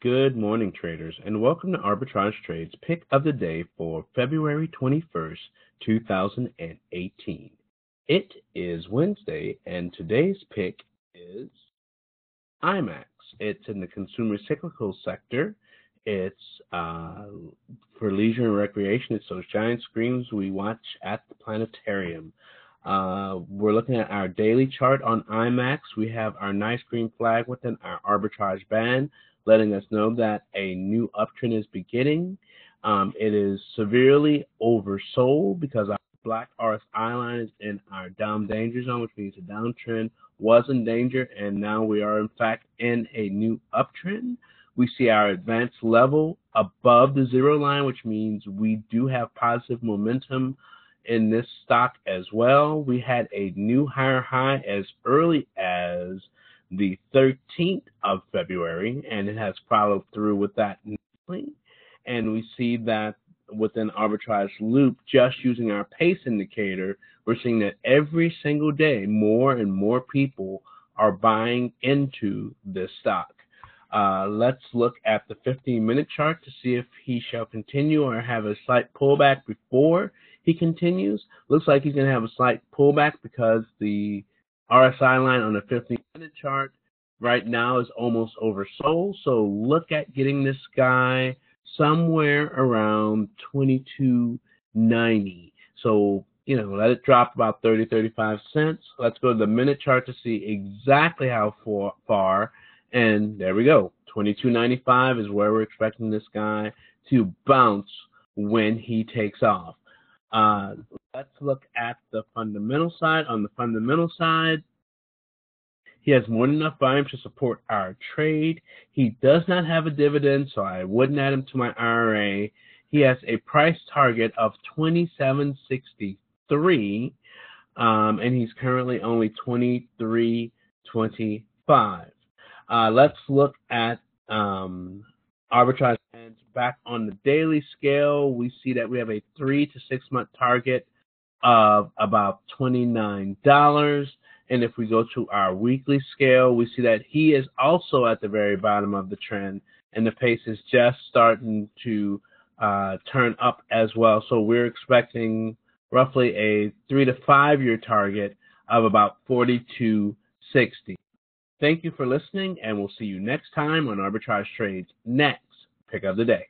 Good morning, traders, and welcome to Arbitrage Trades pick of the day for February 21st, 2018. It is Wednesday, and today's pick is IMAX. It's in the consumer cyclical sector. It's uh, for leisure and recreation. It's those giant screens we watch at the planetarium. Uh, we're looking at our daily chart on IMAX. We have our nice green flag within our arbitrage band letting us know that a new uptrend is beginning. Um, it is severely oversold because our black RSI line is in our down danger zone, which means the downtrend was in danger, and now we are in fact in a new uptrend. We see our advanced level above the zero line, which means we do have positive momentum in this stock as well. We had a new higher high as early as the 13th of February, and it has followed through with that. And we see that within arbitrage loop, just using our pace indicator, we're seeing that every single day, more and more people are buying into this stock. Uh, let's look at the 15 minute chart to see if he shall continue or have a slight pullback before he continues. Looks like he's going to have a slight pullback because the RSI line on the 15 minute chart right now is almost oversold. So look at getting this guy somewhere around 22.90. So, you know, let it drop about 30, 35 cents. Let's go to the minute chart to see exactly how far. And there we go. 22.95 is where we're expecting this guy to bounce when he takes off. Uh, let's look at the fundamental side. On the fundamental side, he has more than enough volume to support our trade. He does not have a dividend, so I wouldn't add him to my IRA. He has a price target of 27.63, um, and he's currently only 23.25. Uh, let's look at um, arbitrage and back on the daily scale. We see that we have a three to six month target of about $29. And if we go to our weekly scale, we see that he is also at the very bottom of the trend, and the pace is just starting to uh, turn up as well. So we're expecting roughly a three to five year target of about 4260. Thank you for listening, and we'll see you next time on Arbitrage Trades next pick of the day.